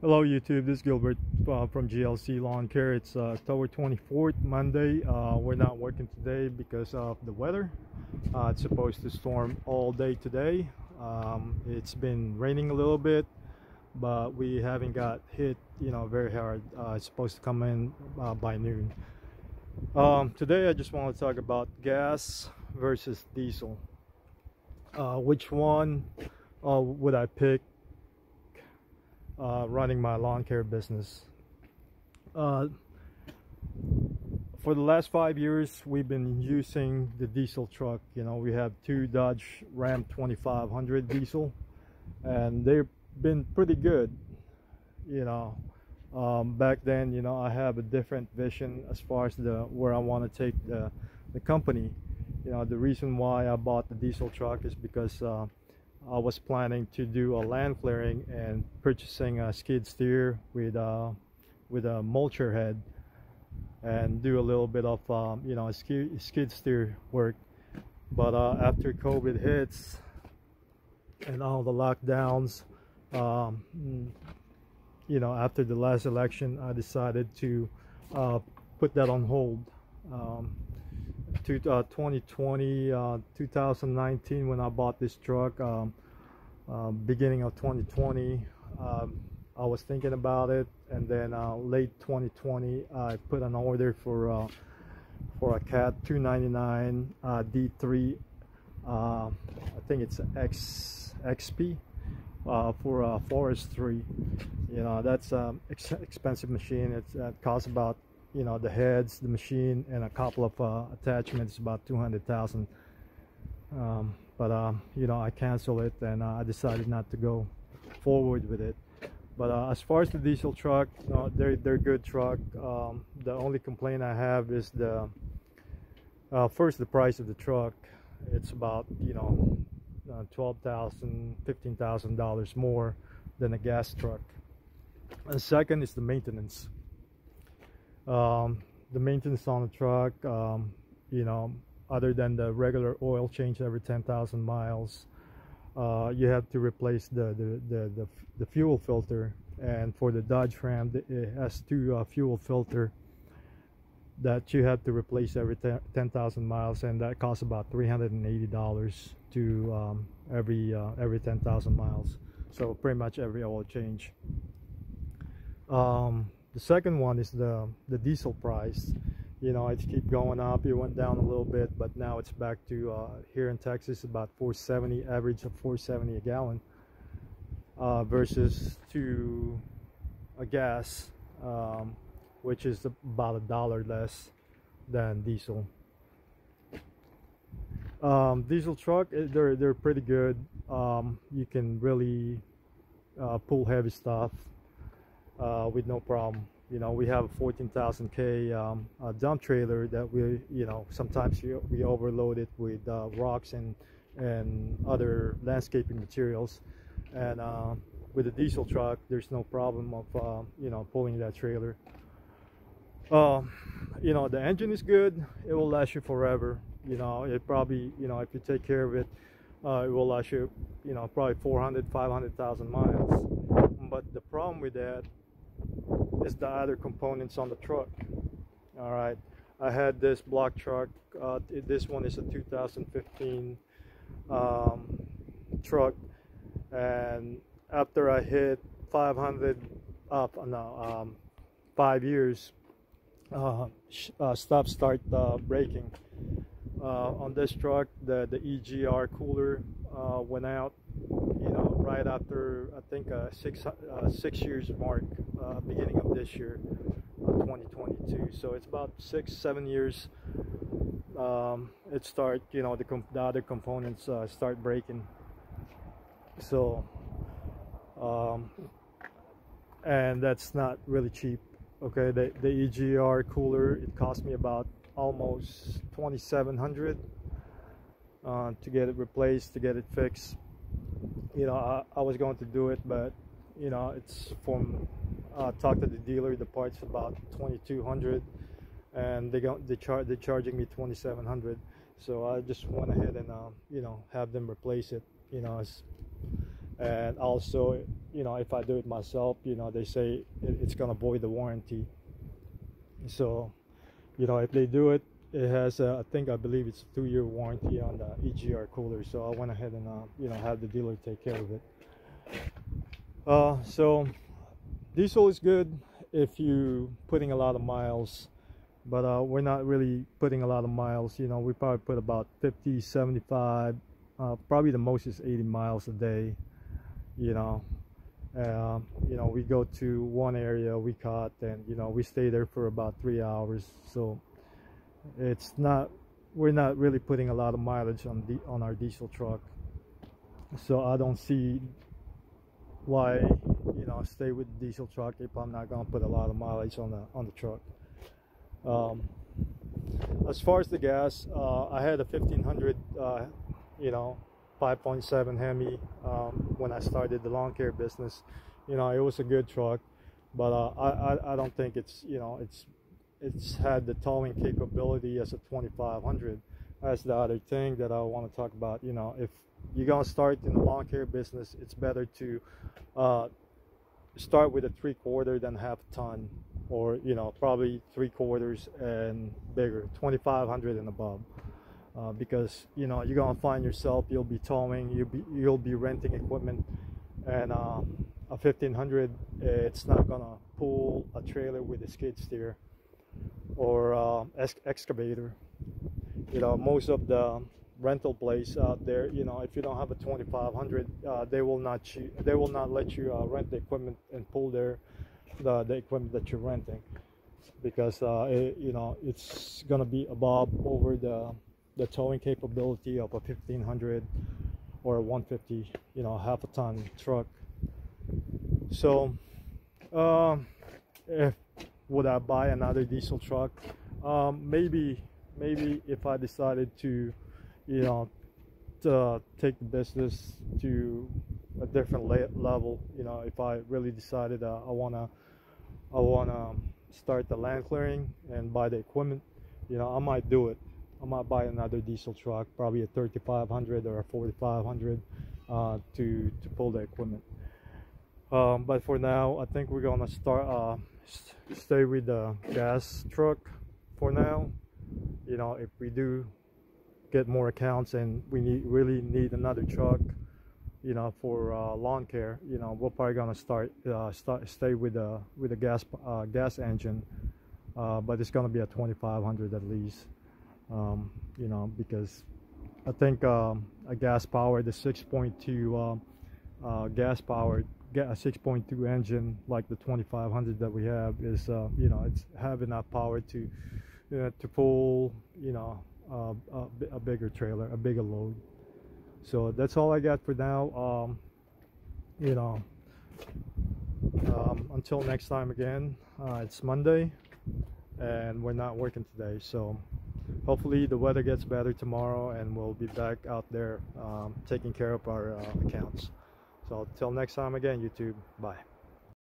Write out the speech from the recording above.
Hello YouTube, this is Gilbert uh, from GLC Lawn Care. It's uh, October 24th, Monday. Uh, we're not working today because of the weather. Uh, it's supposed to storm all day today. Um, it's been raining a little bit, but we haven't got hit, you know, very hard. Uh, it's supposed to come in uh, by noon. Um, today I just want to talk about gas versus diesel. which one would I pick uh, running my lawn care business. Uh, for the last five years, we've been using the diesel truck. You know, we have two Dodge Ram 2500 diesel, and they've been pretty good. You know, um, back then, you know, I have a different vision as far as the where I want to take the the company. You know, the reason why I bought the diesel truck is because uh, I was planning to do a land clearing and purchasing a skid steer with a, uh, with a mulcher head and do a little bit of um, you know skid, skid steer work. But uh, after COVID hits and all the lockdowns um, you know after the last election I decided to uh, put that on hold. Um, uh, 2020 uh, 2019 when I bought this truck um, uh, beginning of 2020 um, I was thinking about it and then uh, late 2020 I put an order for uh, for a cat 299 uh, D3 I think it's X XP for a forestry you know that's an um, ex expensive machine. It's, it costs about you know the heads the machine and a couple of uh, attachments about 200,000 um, but um, you know I canceled it and uh, I decided not to go forward with it. But uh, as far as the diesel truck they're they're good truck. Um, the only complaint I have is the uh, first the price of the truck. It's about you know uh, twelve thousand fifteen thousand dollars more than a gas truck. And second is the maintenance um, the maintenance on the truck um, you know other than the regular oil change every 10,000 miles uh, you have to replace the, the, the, the, the fuel filter. And for the Dodge Ram it has two uh, fuel filter that you have to replace every 10,000 miles and that costs about $380 to um, every uh, every 10,000 miles. So pretty much every oil change. Um, the second one is the the diesel price. You know it's keep going up it went down a little bit but now it's back to uh, here in Texas about 470 average of 470 a gallon uh, versus to a gas um, which is about a dollar less than diesel. Um, diesel truck eh, they're they're pretty good. Um, you can really uh, pull heavy stuff uh, with no problem. You know we have a 14,000 K um, dump trailer that we you know sometimes we, we overload it with uh, rocks and and other landscaping materials. And uh, with a diesel truck there's no problem of uh, you know pulling that trailer. Um, you know the engine is good. It will last you forever. You know it probably you know if you take care of it uh, it will last you you know probably 400 500,000 miles. But the problem with that is the other components on the truck. All right. I had this block truck uh, this one is a 2015 um, truck. And after I hit 500 up uh, no um, five years uh, uh, stop start uh, braking. Uh, on this truck the the EGR cooler uh, went out right after I think six six years mark beginning of this year 2022 so it's about six seven years um, it start you know the, the other components start breaking. So um, and that's not really cheap okay? The, the EGR cooler it cost me about almost 2700 uh, to get it replaced to get it fixed you know I, I was going to do it but you know it's from uh, talk to the dealer the parts about 2200 and they go they charge they're charging me 2700 so I just went ahead and uh, you know have them replace it you know and also you know if I do it myself you know they say it, it's gonna void the warranty. So you know if they do it it has a, I think I believe it's a two-year warranty on the EGR cooler so I went ahead and uh, you know have the dealer take care of it. Uh, so diesel is good if you putting a lot of miles but uh, we're not really putting a lot of miles you know we probably put about 50 75 uh, probably the most is 80 miles a day you know. Uh, you know we go to one area we caught and you know we stay there for about three hours so it's not we're not really putting a lot of mileage on the on our diesel truck. So I don't see why you know stay with the diesel truck if I'm not gonna put a lot of mileage on the on the truck. Um, as far as the gas uh, I had a 1500 uh, you know 5.7 Hemi um, when I started the lawn care business. You know it was a good truck but uh, I, I, I don't think it's you know it's it's had the towing capability as a 2500 that's the other thing that I want to talk about you know if you're gonna start in the lawn care business it's better to uh, start with a three quarter than half a ton or you know probably three quarters and bigger 2500 and above. Uh, because you know you're gonna find yourself you'll be towing you'll be you'll be renting equipment and uh, a 1500 it's not gonna pull a trailer with a skid steer or uh, excavator. You know most of the rental place out there you know if you don't have a 2500 uh, they will not they will not let you uh, rent the equipment and pull their the, the equipment that you're renting. Because uh, it, you know it's gonna be above over the the towing capability of a 1500 or a 150 you know half a ton truck. So um, if would I buy another diesel truck um, maybe maybe if I decided to you know to take the business to a different level you know if I really decided uh, I want to I want to start the land clearing and buy the equipment you know I might do it I might buy another diesel truck, probably a 3500 or a 4500 uh, to to pull the equipment. Um, but for now, I think we're gonna start uh, stay with the gas truck for now. You know, if we do get more accounts and we need really need another truck, you know, for uh, lawn care, you know, we're probably gonna start uh, start stay with the with the gas uh, gas engine. Uh, but it's gonna be a 2500 at least um, you know, because I think um, a gas powered, the 6.2 uh, uh, gas powered, a 6.2 engine like the 2500 that we have is, uh, you know, it's have enough power to, to pull, you know, uh, a, a, bigger trailer, a bigger load. So that's all I got for now. Um, you know, um, until next time again, uh, it's Monday and we're not working today. So hopefully the weather gets better tomorrow and we'll be back out there um, taking care of our uh, accounts so till next time again youtube. Bye